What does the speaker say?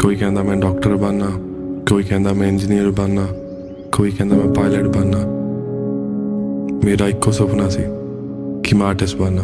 ਕੋਈ ਕਹਿੰਦਾ ਮੈਂ ਡਾਕਟਰ ਬਣਨਾ, ਕੋਈ ਕਹਿੰਦਾ ਮੈਂ ਇੰਜੀਨੀਅਰ ਬਣਨਾ, ਕੋਈ ਕਹਿੰਦਾ ਮੈਂ ਪਾਇਲਟ ਬਣਨਾ। ਮੇਰਾ ਇੱਕੋ ਸੁਪਨਾ ਸੀ ਕਿ ਮੈਂ ਆਰਟਿਸਟ ਬਣਨਾ।